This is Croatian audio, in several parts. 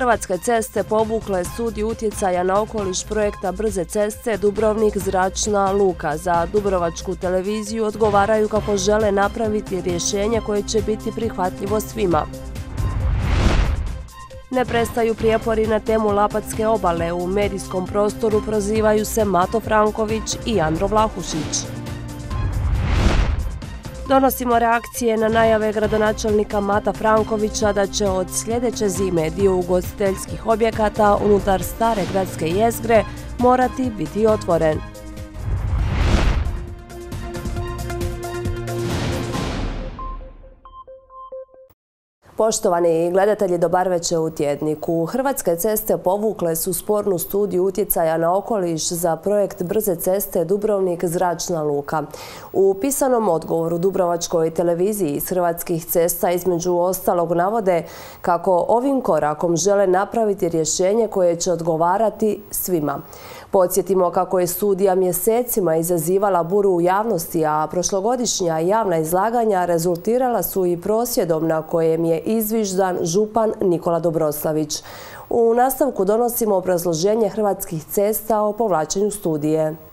Hrvatske ceste povukle studiju utjecaja na okoliš projekta Brze ceste Dubrovnik zračna luka. Za Dubrovačku televiziju odgovaraju kako žele napraviti rješenje koje će biti prihvatljivo svima. Ne prestaju prijepori na temu Lapatske obale. U medijskom prostoru prozivaju se Mato Franković i Andro Vlahušić. Donosimo reakcije na najave gradonačelnika Mata Frankovića da će od sljedeće zime dio ugostiteljskih objekata unutar stare gradske jezgre morati biti otvoren. Poštovani gledatelji, dobar večer u tjedniku. Hrvatske ceste povukle su spornu studiju utjecaja na okoliš za projekt Brze ceste Dubrovnik zračna luka. U pisanom odgovoru Dubrovačkoj televiziji iz Hrvatskih cesta između ostalog navode kako ovim korakom žele napraviti rješenje koje će odgovarati svima. Podsjetimo kako je studija mjesecima izazivala buru u javnosti, a prošlogodišnja javna izlaganja rezultirala su i prosvjedom na kojem je izviždan župan Nikola Dobroslavić. U nastavku donosimo obrazloženje Hrvatskih cesta o povlačenju studije.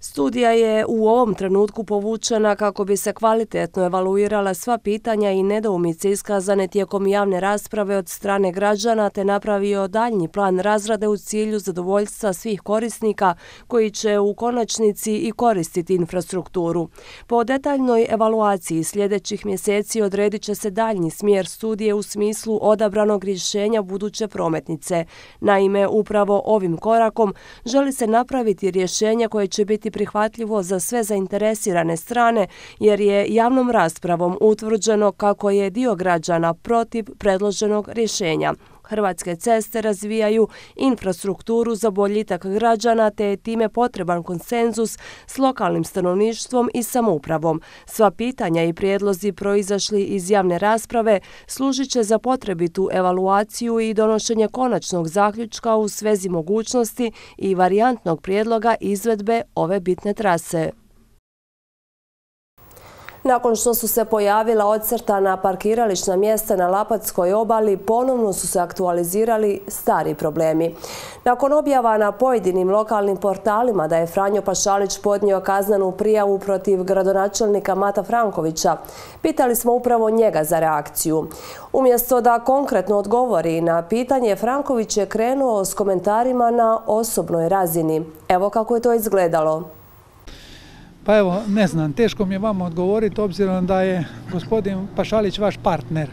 Studija je u ovom trenutku povučena kako bi se kvalitetno evaluirala sva pitanja i nedoumice iskazane tijekom javne rasprave od strane građana te napravio daljnji plan razrade u cilju zadovoljstva svih korisnika koji će u konačnici i koristiti infrastrukturu. Po detaljnoj evaluaciji sljedećih mjeseci odredit će se daljnji smjer studije u smislu odabranog rješenja buduće prometnice. Naime, upravo ovim korakom želi se napraviti rješenje koje će biti prihvatljivo za sve zainteresirane strane jer je javnom raspravom utvrđeno kako je dio građana protiv predloženog rješenja. Hrvatske ceste razvijaju infrastrukturu za boljitak građana te je time potreban konsenzus s lokalnim stanovništvom i samoupravom. Sva pitanja i prijedlozi proizašli iz javne rasprave služit će za potrebitu evaluaciju i donošenje konačnog zaključka u svezi mogućnosti i varijantnog prijedloga izvedbe ove bitne trase. Nakon što su se pojavila odcrtana parkirališna mjesta na Lapatskoj obali, ponovno su se aktualizirali stari problemi. Nakon objava na pojedinim lokalnim portalima da je Franjo Pašalić podnio kaznenu prijavu protiv gradonačelnika Mata Frankovića, pitali smo upravo njega za reakciju. Umjesto da konkretno odgovori na pitanje, Franković je krenuo s komentarima na osobnoj razini. Evo kako je to izgledalo. Pa evo, ne znam, teško mi je vama odgovoriti obzirom da je gospodin Pašalić vaš partner.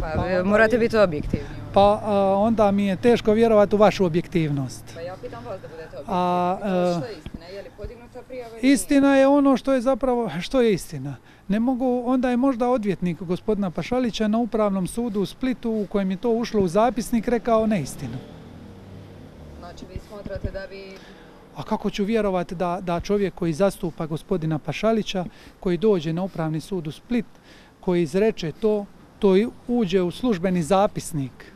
Pa, pa morate biti objektivni. Pa onda mi je teško vjerovati u vašu objektivnost. Pa ja pitam vas da budete objektivni. što je istina? Je li podignuta prijava? Istina je ono što je zapravo, što je istina. Ne mogu, onda je možda odvjetnik gospodina Pašalića na upravnom sudu u Splitu u kojem je to ušlo u zapisnik rekao neistinu. Znači vi smatrate da bi a kako ću vjerovati da, da čovjek koji zastupa gospodina Pašalića, koji dođe na upravni sud u Split, koji izreče to, to uđe u službeni zapisnik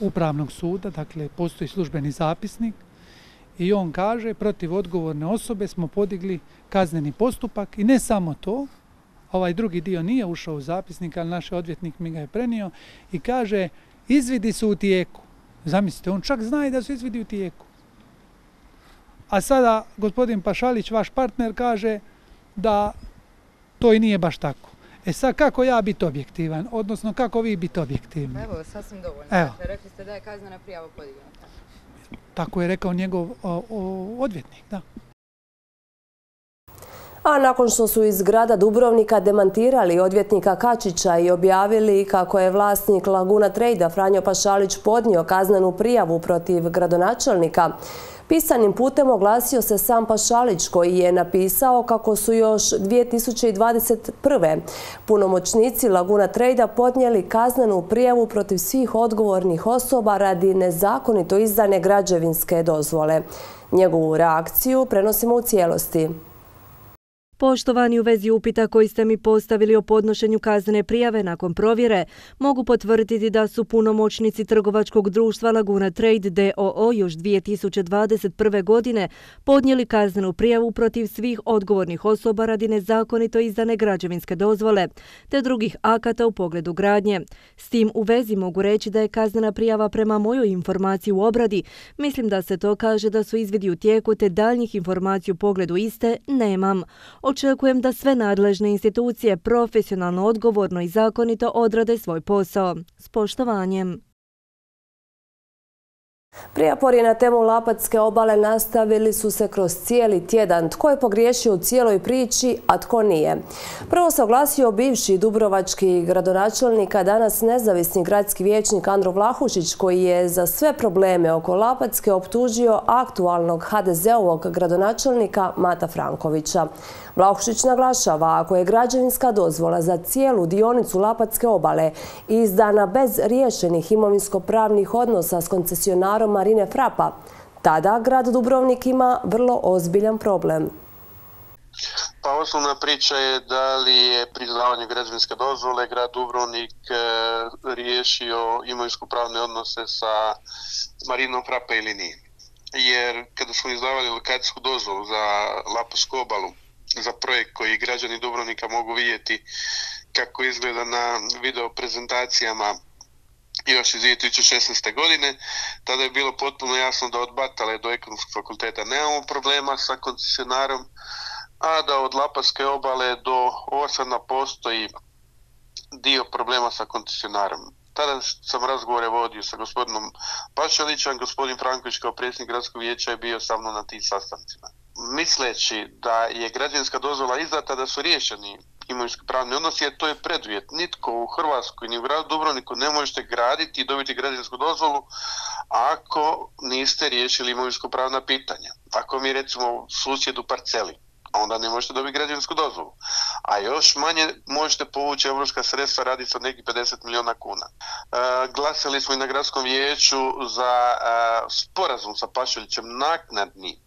upravnog suda, dakle postoji službeni zapisnik i on kaže protiv odgovorne osobe smo podigli kazneni postupak i ne samo to, ovaj drugi dio nije ušao u zapisnik, ali naš odvjetnik mi ga je prenio i kaže izvidi su u tijeku. Zamislite, on čak zna i da su izvidi u tijeku. A sada gospodin Pašalić, vaš partner, kaže da to i nije baš tako. E sad kako ja biti objektivan, odnosno kako vi biti objektivni? Evo, sasvim dovoljno. Evo. Dakle, rekli ste da je kaznena prijava podignuta. Tako je rekao njegov odvjetnik, da. A nakon što su iz grada Dubrovnika demantirali odvjetnika Kačića i objavili kako je vlasnik Laguna Trejda Franjo Pašalić podnio kaznenu prijavu protiv gradonačelnika, Pisanim putem oglasio se sam Pašalić koji je napisao kako su još 2021. punomoćnici Laguna Trejda podnijeli kaznenu prijavu protiv svih odgovornih osoba radi nezakonito izdane građevinske dozvole. Njegovu reakciju prenosimo u cijelosti. Poštovani u vezi upita koji ste mi postavili o podnošenju kaznene prijave nakon provjere, mogu potvrditi da su punomoćnici trgovačkog društva Laguna Trade DOO još 2021. godine podnijeli kaznenu prijavu protiv svih odgovornih osoba radi nezakonito izdane građevinske dozvole, te drugih akata u pogledu gradnje. S tim u vezi mogu reći da je kaznena prijava prema mojoj informaciji u obradi. Mislim da se to kaže da su izvidi u tijeku te daljnjih informaciju u pogledu iste nemam. Očekujem da sve nadležne institucije profesionalno, odgovorno i zakonito odrade svoj posao. S poštovanjem. Prijapori na temu Lapatske obale nastavili su se kroz cijeli tjedan. Tko je pogriješio u cijeloj priči, a tko nije? Prvo se oglasio bivši dubrovački gradonačelnik, a danas nezavisni gradski vijećnik Andro Vlahušić, koji je za sve probleme oko Lapatske optužio aktualnog HDZ-ovog gradonačelnika Mata Frankovića. Vlahušić naglašava ako je građevinska dozvola za cijelu dionicu Lapatske obale izdana bez riješenih imovinsko-pravnih odnosa s koncesionarom Marine Frapa, tada grad Dubrovnik ima vrlo ozbiljan problem. Pa osnovna priča je da li je priznavanje građevinske dozvole grad Dubrovnik e, riješio imovinsko-pravne odnose sa Marinom Frapa ili nije. Jer kada smo izdavali lokacijsku dozvolu za Lapasku obalu, za projekt koji građani Dubrovnika mogu vidjeti kako izgleda na video prezentacijama još iz 2016. godine. Tada je bilo potpuno jasno da od Batale do ekonomskog fakulteta nemamo problema sa koncesionarom, a da od Lapaske obale do Osana postoji dio problema sa koncesionarom. Tada sam razgovore vodio sa gospodinom Pašalićem, gospodin Franković kao predsjednik gradskog vijeća je bio sa mnom na tim sastancima misleći da je građanska dozvola izdata da su riješeni imovinski pravni odnosi, jer to je preduvjet. Nitko u Hrvatskoj ni u gradu Dubrovniku ne možete graditi i dobiti građansku dozvolu ako niste riješili imovinsko pravna pitanja. Ako mi recimo susjedu parceli, onda ne možete dobiti građansku dozvolu. A još manje možete povući evropska sredstva, radi se o nekih 50 milijuna kuna. E, glasali smo i na gradskom vijeću za e, sporazum sa Pašalićem naknadni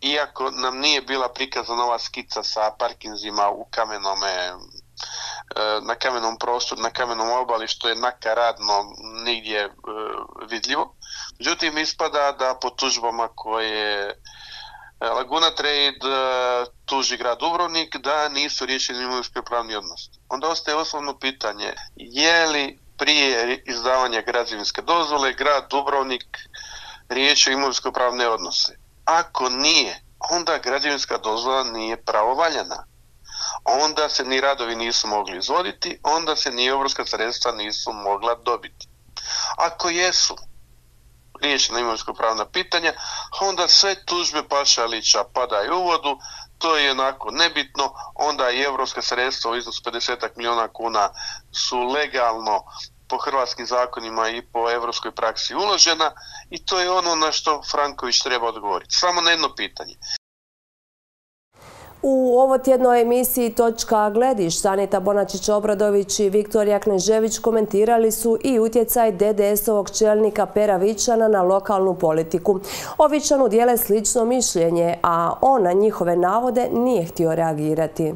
iako nam nije bila prikazana ova skica sa parkinzima u kamenome e, na kamenom prostoru, na kamenom obali, što je nakaradno nigdje e, vidljivo. Međutim, ispada da po tužbama koje e, Laguna Trade tuži grad Dubrovnik da nisu riješeni imovinsko pravni odnos. Onda ostaje osnovno pitanje, je li prije izdavanja građevinske dozvole grad Dubrovnik riješio imovinsko pravne odnose? Ako nije, onda građevinska dozvola nije pravovaljana. Onda se ni radovi nisu mogli izvoditi, onda se ni evropska sredstva nisu mogla dobiti. Ako jesu riješena imovinsko pravna pitanja, onda sve tužbe Pašalića padaju u vodu, to je onako nebitno, onda i evropska sredstva u iznosu 50 milijuna kuna su legalno po hrvatskim zakonima i po evropskoj praksi uložena i to je ono na što Franković treba odgovoriti. Samo na jedno pitanje. U ovo tjednoj emisiji Točka glediš Sanita Bonačić-Obradović i Viktorija Knežević komentirali su i utjecaj DDS-ovog čelnika Pera Vičana na lokalnu politiku. O Vičanu dijele slično mišljenje, a on na njihove navode nije htio reagirati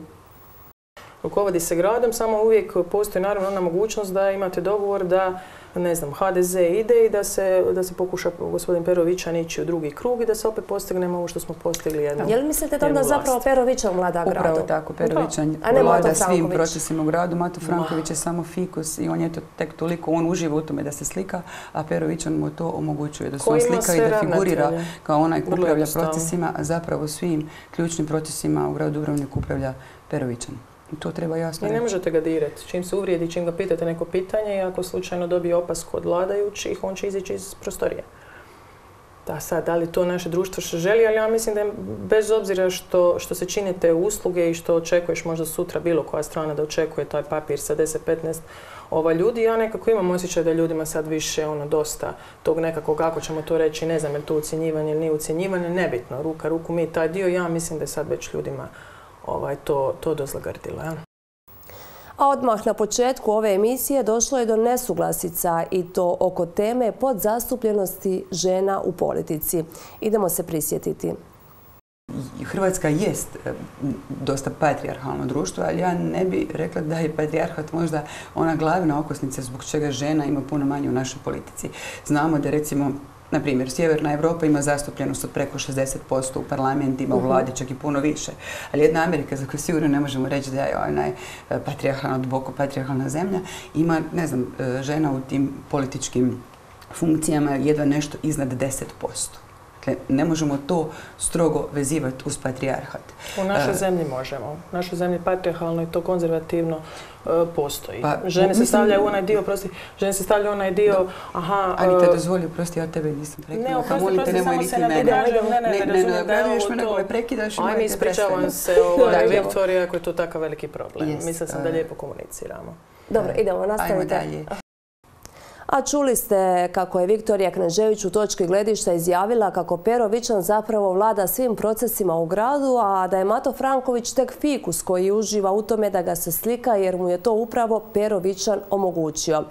rukovodi se gradom, samo uvijek postoji naravno ona mogućnost da imate dogovor da ne znam, HDZ ide i da se, da se pokuša gospodin Perovićan ići u drugi krug i da se opet postignemo ovo što smo postigli jednom. Je li mislite da onda zapravo Perovićan vlada gradu? Upravo tako, Perovićan vlada svim procesima u gradu. Mato Franković je samo fikus i on je to tek toliko, on uživa u tome da se slika, a Perovićan mu to omogućuje da se on slika i da figurira kao onaj ko upravlja procesima, a zapravo svim ključnim procesima u gradu Dubrovniku upravlja Perovićan. To treba jasno I ne možete ga dirati. Čim se uvrijedi, čim ga pitate neko pitanje i ako slučajno dobije opasku od vladajućih, on će izići iz prostorije. Da sad, da li to naše društvo što želi, ali ja mislim da je bez obzira što, što se čine te usluge i što očekuješ možda sutra bilo koja strana da očekuje taj papir sa 10-15 ova ljudi, ja nekako imam osjećaj da ljudima sad više ono dosta tog nekako kako ćemo to reći, ne znam je to ucjenjivanje ili nije ucjenjivanje, nebitno, ruka, ruku mi, taj dio, ja mislim da je sad već ljudima ovaj, to, to dozlagrdilo. Ja? A odmah na početku ove emisije došlo je do nesuglasica i to oko teme podzastupljenosti žena u politici. Idemo se prisjetiti. Hrvatska jest e, dosta patrijarhalno društvo, ali ja ne bi rekla da je patrijarhat možda ona glavna okosnica zbog čega žena ima puno manje u našoj politici. Znamo da recimo na primjer, Sjeverna Europa ima zastupljenost od preko 60% u parlamentima, u vladi čak i puno više. Ali jedna Amerika, za koju sigurno ne možemo reći da je ona patrijarhalna, duboko patrijarhalna zemlja, ima, ne znam, e, žena u tim političkim funkcijama jedva nešto iznad 10%. Dakle, ne možemo to strogo vezivati uz patrijarhat. U našoj e, zemlji možemo. U našoj zemlji patrijarhalno i to konzervativno e, postoji. Pa, žene se stavljaju u onaj dio, prosti, žene se stavljaju u onaj dio, aha... Ani te dozvoli, prosti, ja tebe nisam prekidala. Ne, oprosti, prosti, samo se ne nadograđujem, ne, ne, ne, razumijem da je ovo to... Me prekidaš i Ajme, ispričavam se, ovaj, Viktorija, ako je to takav veliki problem. Mislim sam da lijepo komuniciramo. Dobro, idemo, nastavite. Ajmo dalje. A čuli ste kako je Viktorija Knežević u točki gledišta izjavila kako Pero Vičan zapravo vlada svim procesima u gradu, a da je Mato Franković tek fikus koji uživa u tome da ga se slika jer mu je to upravo Pero Vičan omogućio.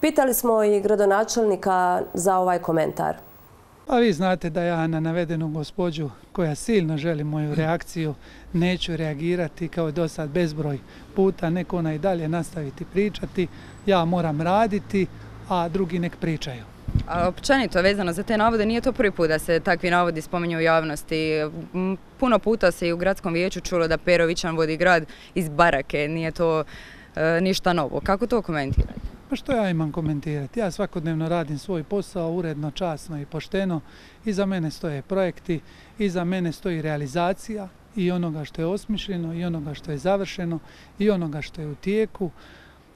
Pitali smo i gradonačelnika za ovaj komentar. Pa vi znate da ja na navedenu gospođu koja silno želi moju reakciju neću reagirati kao do sad bezbroj puta, neko ona i dalje nastaviti pričati. Ja moram raditi, a drugi nek pričaju. A općenito vezano za te navode, nije to prvi put da se takvi navodi spominju u javnosti. Puno puta se i u gradskom vijeću čulo da Perovićan vodi grad iz barake, nije to e, ništa novo. Kako to komentirate? Pa što ja imam komentirati? Ja svakodnevno radim svoj posao uredno, časno i pošteno. Iza mene stoje projekti, iza mene stoji realizacija i onoga što je osmišljeno i onoga što je završeno i onoga što je u tijeku.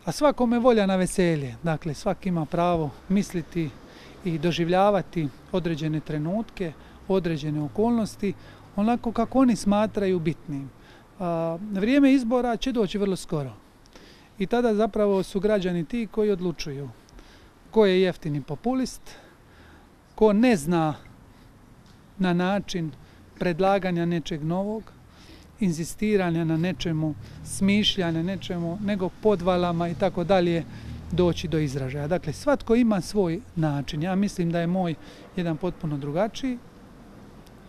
A svakome volja na veselje. Dakle, svak ima pravo misliti i doživljavati određene trenutke, određene okolnosti, onako kako oni smatraju bitnim. vrijeme izbora će doći vrlo skoro. I tada zapravo su građani ti koji odlučuju ko je jeftini populist, ko ne zna na način predlaganja nečeg novog, inzistiranja na nečemu, smišljanja nečemu, nego podvalama i tako dalje doći do izražaja. Dakle, svatko ima svoj način. Ja mislim da je moj jedan potpuno drugačiji.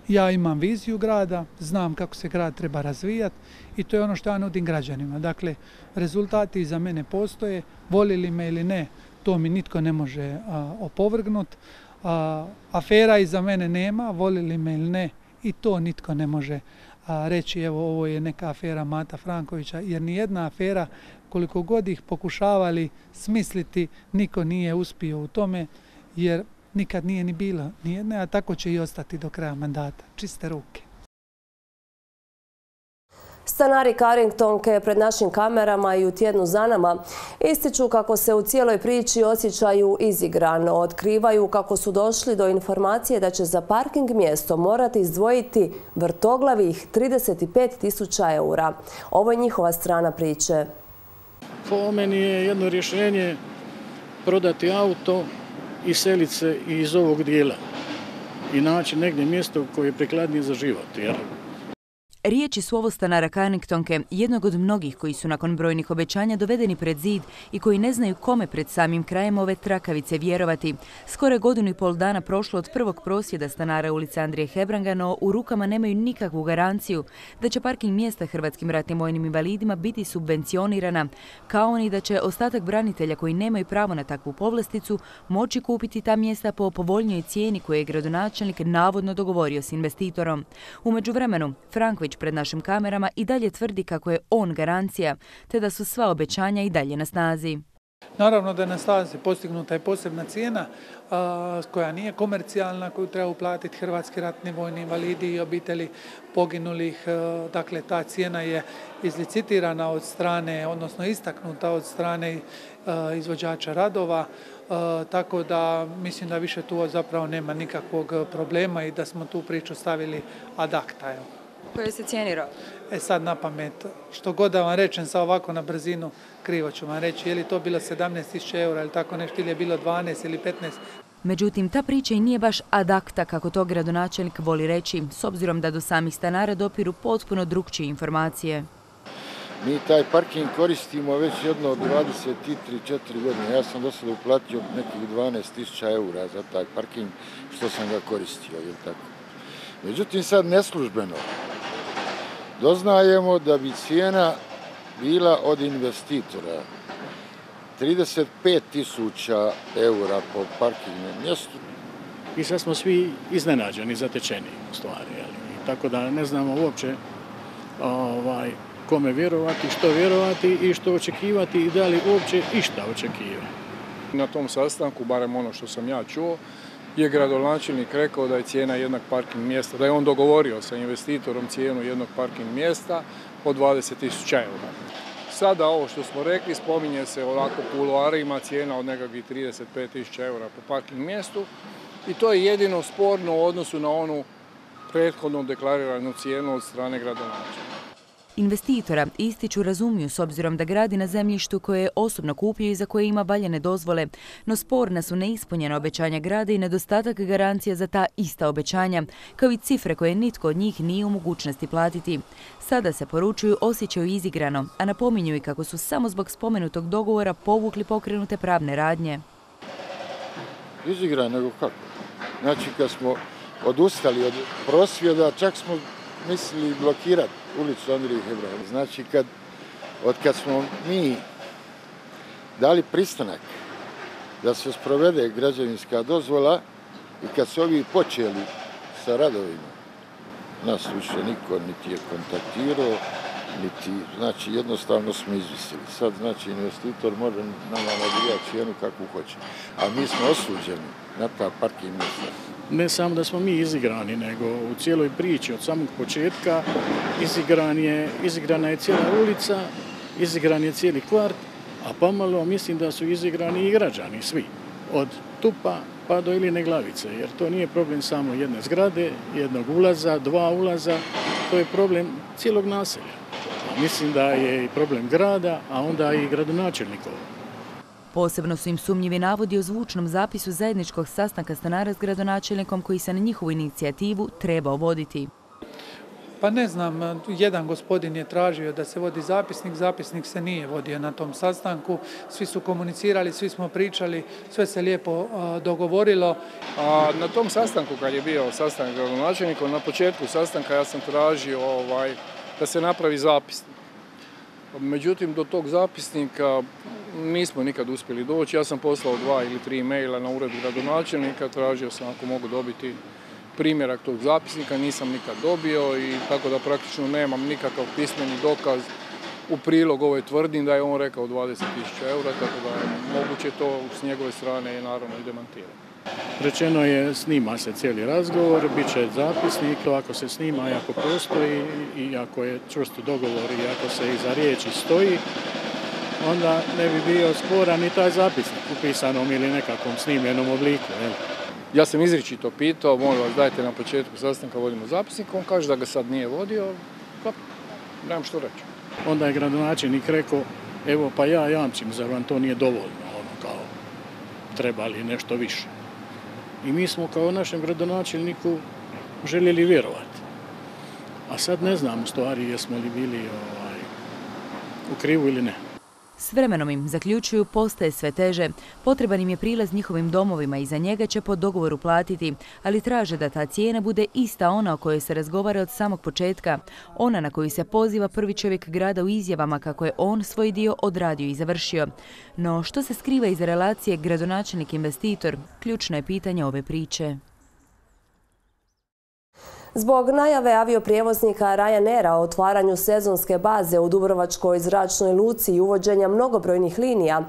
Ja imam viziju grada, znam kako se grad treba razvijati i to je ono što ja nudim građanima. Dakle, rezultati za mene postoje, volili me ili ne, to mi nitko ne može opovrgnuti. Afera iza mene nema, volili me ili ne, i to nitko ne može reći evo ovo je neka afera Mata Frankovića jer ni jedna afera koliko god ih pokušavali smisliti niko nije uspio u tome jer nikad nije ni bilo nijedne, a tako će i ostati do kraja mandata. Čiste ruke. Stanari Carringtonke pred našim kamerama i u tjednu za nama ističu kako se u cijeloj priči osjećaju izigrano. Otkrivaju kako su došli do informacije da će za parking mjesto morati izdvojiti vrtoglavih 35 tisuća eura. Ovo je njihova strana priče. Po meni je jedno rješenje prodati auto i seliti se iz ovog dijela i naći negdje mjesto koje je prikladnije za život. Jer Riječi su ovo stanara Carningtonke, jednog od mnogih koji su nakon brojnih obećanja dovedeni pred zid i koji ne znaju kome pred samim krajem ove trakavice vjerovati. Skoro godinu i pol dana prošlo od prvog prosvjeda stanara ulice Andrije Hebranga, no u rukama nemaju nikakvu garanciju da će parking mjesta hrvatskim ratnim vojnim invalidima biti subvencionirana, kao ni da će ostatak branitelja koji nemaju pravo na takvu povlasticu moći kupiti ta mjesta po povoljnijoj cijeni koje je gradonačelnik navodno dogovorio s investitorom. U međuvremenu, Frankvić pred našim kamerama i dalje tvrdi kako je on garancija, te da su sva obećanja i dalje na snazi. Naravno da je na snazi postignuta je posebna cijena koja nije komercijalna, koju treba uplatiti hrvatski ratni vojni invalidi i obitelji poginulih. dakle, ta cijena je izlicitirana od strane, odnosno istaknuta od strane izvođača radova, tako da mislim da više tu zapravo nema nikakvog problema i da smo tu priču stavili ad acta. Koje se cijeni E sad na pamet, što god da vam rečem sa ovako na brzinu, krivo ću vam reći, je li to bilo 17.000 eura ili tako nešto, ili je bilo 12 ili 15. Međutim, ta priča i nije baš adakta, kako to gradonačelnik voli reći, s obzirom da do samih stanara dopiru potpuno drugčije informacije. Mi taj parking koristimo već jedno od 23-4 godine. Ja sam do sada uplatio nekih 12.000 eura za taj parking što sam ga koristio. Tako. Međutim, sad neslužbeno doznajemo da bi cijena bila od investitora 35 tisuća eura po parkingnom mjestu. I sad smo svi iznenađeni, zatečeni u stvari. Tako da ne znamo uopće ovaj, kome vjerovati, što vjerovati i što očekivati i da li uopće išta očekivati. Na tom sastanku, barem ono što sam ja čuo, je gradonačelnik rekao da je cijena jednog parking mjesta, da je on dogovorio sa investitorom cijenu jednog parking mjesta od 20.000 eura. Sada ovo što smo rekli, spominje se ovako kuloarima cijena od nekakvih 35.000 eura po parking mjestu i to je jedino sporno u odnosu na onu prethodno deklariranu cijenu od strane gradonačelnika. Investitora ističu razumiju s obzirom da gradi na zemljištu koje je osobno kupio i za koje ima valjene dozvole, no sporna su neispunjena obećanja grada i nedostatak garancija za ta ista obećanja, kao i cifre koje nitko od njih nije u mogućnosti platiti. Sada se poručuju osjećaju izigrano, a napominju i kako su samo zbog spomenutog dogovora povukli pokrenute pravne radnje. Izigrano nego kako? Znači kad smo odustali od prosvjeda, čak smo mislili blokirati ulicu Andrije Hebrana. Znači, kad, od kad smo mi dali pristanak da se sprovede građevinska dozvola i kad su ovi počeli sa radovima, nas više niko niti je kontaktirao, niti, znači jednostavno smo izvisili. Sad, znači, investitor može nama nabijati cijenu kakvu hoće. A mi smo osuđeni na ta parking mjesta. Ne samo da smo mi izigrani, nego u cijeloj priči od samog početka izigran je, izigrana je cijela ulica, izigran je cijeli kvart, a pomalo mislim da su izigrani i građani, svi. Od tupa pa do Iline glavice, jer to nije problem samo jedne zgrade, jednog ulaza, dva ulaza, to je problem cijelog naselja. Mislim da je i problem grada, a onda i gradonačelnikova. Posebno su im sumnjivi navodi o zvučnom zapisu zajedničkog sastanka stanara s gradonačelnikom koji se na njihovu inicijativu treba voditi. Pa ne znam, jedan gospodin je tražio da se vodi zapisnik, zapisnik se nije vodio na tom sastanku, svi su komunicirali, svi smo pričali, sve se lijepo dogovorilo. A na tom sastanku kad je bio sastanak gradonačelnika, na početku sastanka ja sam tražio ovaj, da se napravi zapisnik. Međutim, do tog zapisnika nismo nikad uspjeli doći. Ja sam poslao dva ili tri maila na ured gradonačelnika, tražio sam ako mogu dobiti primjerak tog zapisnika, nisam nikad dobio i tako da praktično nemam nikakav pismeni dokaz u prilog ovoj tvrdim da je on rekao 20.000 eura, tako da moguće to s njegove strane i naravno i demantirati. Rečeno je snima se cijeli razgovor, bit će zapisnik, ako se snima i ako postoji i ako je čvrsto dogovor i ako se iza riječi stoji, onda ne bi bio sporan ni taj zapisnik u pisanom ili nekakvom snimljenom obliku. Ja sam izričito pitao, molim vas dajte na početku sastanka vodimo zapisnik, on kaže da ga sad nije vodio, pa nemam što reći. Onda je gradonačelnik rekao, evo pa ja jamčim, zar vam to nije dovoljno, ono kao, treba li nešto više. I mi smo kao našem gradonačelniku željeli vjerovati. A sad ne znam u stvari jesmo li bili ovaj, u krivu ili ne. S vremenom im, zaključuju, postaje sve teže. Potreban im je prilaz njihovim domovima i za njega će po dogovoru platiti, ali traže da ta cijena bude ista ona o kojoj se razgovara od samog početka. Ona na koju se poziva prvi čovjek grada u izjavama kako je on svoj dio odradio i završio. No, što se skriva iz relacije gradonačelnik-investitor? Ključno je pitanje ove priče. Zbog najave avioprijevoznika Ryanaira o otvaranju sezonske baze u Dubrovačkoj zračnoj luci i uvođenja mnogobrojnih linija,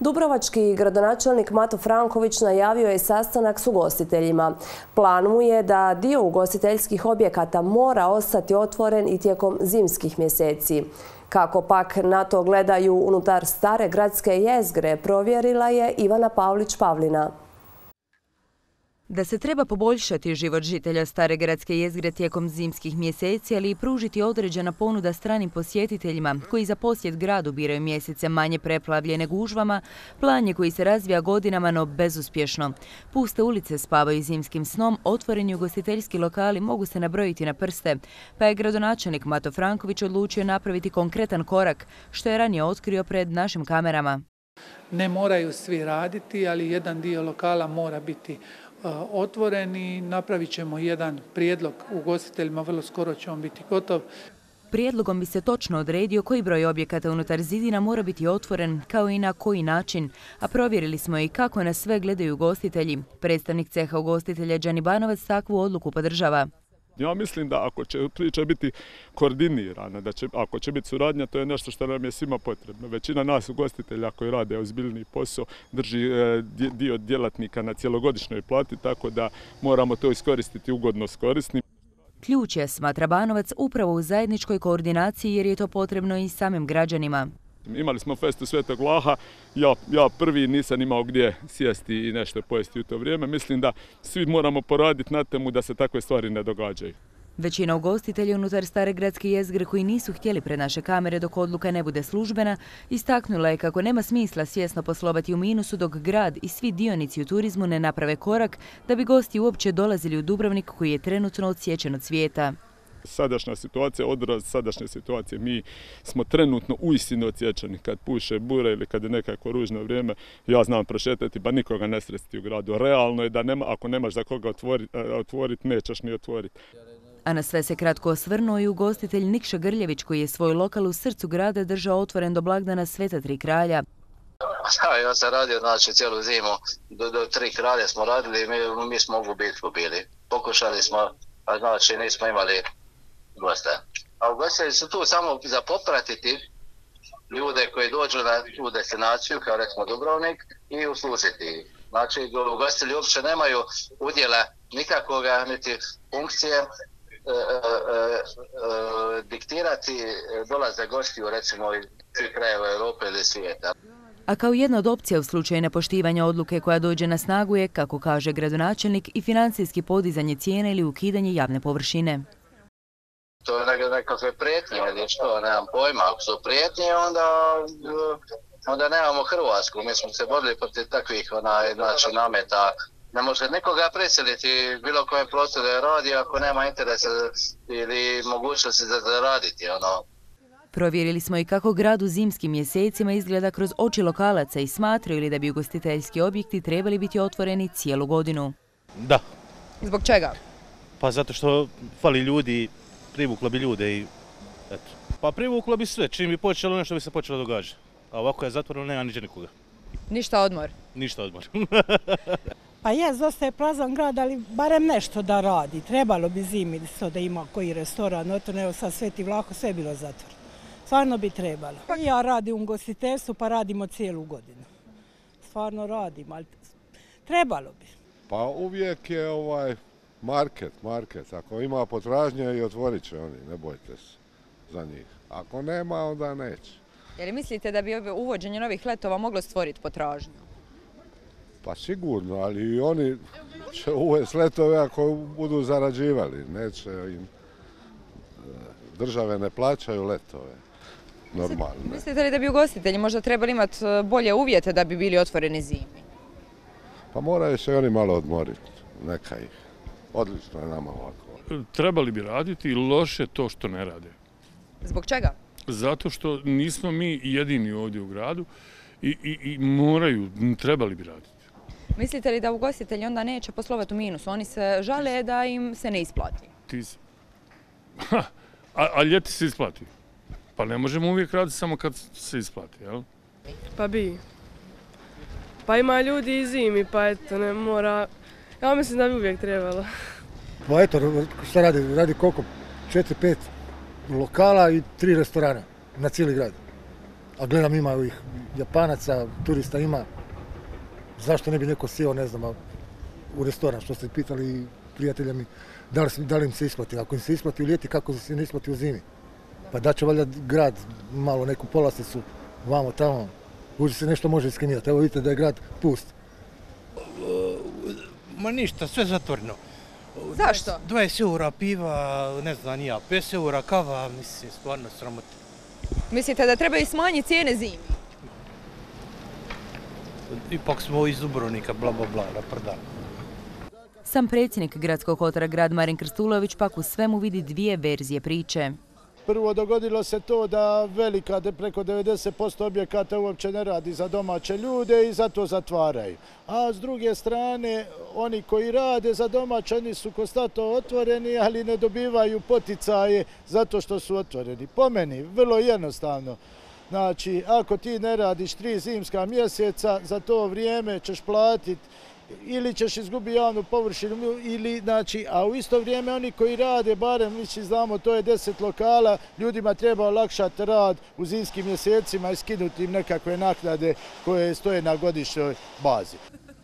Dubrovački gradonačelnik Mato Franković najavio je sastanak s ugostiteljima. Plan mu je da dio ugostiteljskih objekata mora ostati otvoren i tijekom zimskih mjeseci. Kako pak na to gledaju unutar stare gradske jezgre, provjerila je Ivana Pavlić-Pavlina. Da se treba poboljšati život žitelja stare gradske jezgre tijekom zimskih mjeseci, ali i pružiti određena ponuda stranim posjetiteljima koji za posjet gradu biraju mjesece manje preplavljene gužvama, plan je koji se razvija godinama, no bezuspješno. Puste ulice spavaju zimskim snom, otvoreni ugostiteljski lokali mogu se nabrojiti na prste, pa je gradonačelnik Mato Franković odlučio napraviti konkretan korak, što je ranije otkrio pred našim kamerama. Ne moraju svi raditi, ali jedan dio lokala mora biti otvoreni. Napravit ćemo jedan prijedlog ugostiteljima, vrlo skoro će on biti gotov. Prijedlogom bi se točno odredio koji broj objekata unutar zidina mora biti otvoren, kao i na koji način, a provjerili smo i kako na sve gledaju gostitelji. Predstavnik ceha ugostitelja Đani Banovac takvu odluku podržava. Ja mislim da ako će priča biti koordinirana, da će, ako će biti suradnja, to je nešto što nam je svima potrebno. Većina nas ugostitelja koji rade ozbiljni posao drži e, dio djelatnika na cjelogodišnjoj plati, tako da moramo to iskoristiti ugodno s korisnim. Ključ je, smatra Banovac, upravo u zajedničkoj koordinaciji jer je to potrebno i samim građanima. Imali smo festu Svetog Laha, ja, prvi nisam imao gdje sjesti i nešto pojesti u to vrijeme. Mislim da svi moramo poraditi na temu da se takve stvari ne događaju. Većina ugostitelja unutar stare gradske jezgre koji nisu htjeli pred naše kamere dok odluka ne bude službena, istaknula je kako nema smisla svjesno poslovati u minusu dok grad i svi dionici u turizmu ne naprave korak da bi gosti uopće dolazili u Dubrovnik koji je trenutno odsječen od svijeta sadašnja situacija, odraz sadašnje situacije. Mi smo trenutno uistinu odsječani kad puše bure ili kad je nekako ružno vrijeme. Ja znam prošetati pa nikoga ne sresti u gradu. Realno je da nema, ako nemaš za koga otvoriti, otvorit, nećeš ni otvoriti. A na sve se kratko osvrnuo i ugostitelj Nikša Grljević koji je svoj lokal u srcu grada držao otvoren do blagdana Sveta Tri kralja. Da, ja sam radio znači cijelu zimu, do, do tri kralja smo radili i mi, mi smo u gubitku bili. Pokušali smo, a znači nismo imali gosta. A ugostitelji su tu samo za popratiti ljude koji dođu na tu destinaciju, kao recimo Dubrovnik, i uslužiti. Znači, ugostitelji uopće nemaju udjela nikakvoga, niti funkcije, E, e, e, diktirati dolaze gosti u recimo iz svih krajeva Europe ili svijeta. A kao jedna od opcija u slučaju nepoštivanja odluke koja dođe na snagu je, kako kaže gradonačelnik, i financijski podizanje cijene ili ukidanje javne površine. To je nekakve prijetnje ili što, nemam pojma. Ako su prijetnje, onda, onda nemamo Hrvatsku. Mi smo se borili protiv takvih onaj, znači, nameta ne može nikoga preseliti bilo koje prostoru da radi ako nema interesa ili mogućnosti da zaraditi. Ono. Provjerili smo i kako grad u zimskim mjesecima izgleda kroz oči lokalaca i smatraju li da bi ugostiteljski objekti trebali biti otvoreni cijelu godinu. Da. Zbog čega? Pa zato što fali ljudi, privuklo bi ljude i eto. Pa privuklo bi sve, čim bi počelo nešto bi se počelo događati. A ovako je zatvoreno, nema niđe nikoga. Ništa odmor? Ništa odmor. Pa je, dosta je prazan grad, ali barem nešto da radi. Trebalo bi zimi da ima koji restoran, otvoreno, evo sad Sveti Vlaho, sve je bilo zatvoreno. Stvarno bi trebalo. Ja radim u gostiteljstvu, pa radimo cijelu godinu. Stvarno radim, ali trebalo bi. Pa uvijek je ovaj market, market. Ako ima potražnje i otvorit će oni, ne bojte se za njih. Ako nema, onda neće. Jer mislite da bi uvođenje novih letova moglo stvoriti potražnju? Pa sigurno, ali i oni će uvesti letove ako budu zarađivali. Neće im, e, države ne plaćaju letove. Normalno. Mislite li da bi ugostitelji možda trebali imati e, bolje uvjete da bi bili otvoreni zimi? Pa moraju se oni malo odmoriti. Neka ih. Odlično je nama ovako. Trebali bi raditi loše to što ne rade. Zbog čega? Zato što nismo mi jedini ovdje u gradu i, i, i moraju, trebali bi raditi. Mislite li da ugostitelji onda neće poslovati u minusu? Oni se žale da im se ne isplati. Ti a, a ljeti se isplati? Pa ne možemo uvijek raditi samo kad se isplati, jel? Pa bi. Pa ima ljudi i zimi, pa eto, ne mora... Ja mislim da bi uvijek trebalo. Pa eto, šta radi? Radi koliko? Četiri, pet lokala i tri restorana na cijeli grad. A gledam ima ih Japanaca, turista ima. Zašto ne bi neko sjeo, ne znam, u restoran, što ste pitali prijatelja mi, da li, da im se isplati. Ako im se isplati u ljeti, kako se ne isplati u zimi? Pa da će valjda grad malo neku polasticu, vamo, tamo, uđe se nešto može iskenirati. Evo vidite da je grad pust. Ma ništa, sve zatvoreno. Zašto? 20 eura piva, ne znam ja, 5 eura kava, mislim, stvarno sramoti. Mislite da treba i smanjiti cijene zimi? ipak smo iz Dubrovnika, bla bla bla, prda. Sam predsjednik gradskog hotara grad Marin Krstulović pak u svemu vidi dvije verzije priče. Prvo dogodilo se to da velika, preko 90% objekata uopće ne radi za domaće ljude i zato zatvaraju. A s druge strane, oni koji rade za domaće, oni su konstantno otvoreni, ali ne dobivaju poticaje zato što su otvoreni. Po meni, vrlo jednostavno. Znači, ako ti ne radiš tri zimska mjeseca, za to vrijeme ćeš platiti ili ćeš izgubiti javnu površinu, ili, znači, a u isto vrijeme oni koji rade, barem mi znamo, to je deset lokala, ljudima treba olakšati rad u zimskim mjesecima i skinuti im nekakve naknade koje stoje na godišnjoj bazi.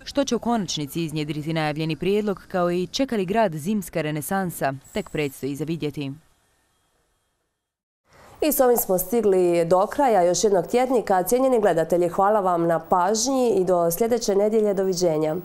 Što će u konačnici iznjedriti najavljeni prijedlog, kao i čekali grad zimska renesansa, tek predstoji za vidjeti. I s ovim smo stigli do kraja još jednog tjednika. Cijenjeni gledatelji, hvala vam na pažnji i do sljedeće nedjelje. Doviđenja.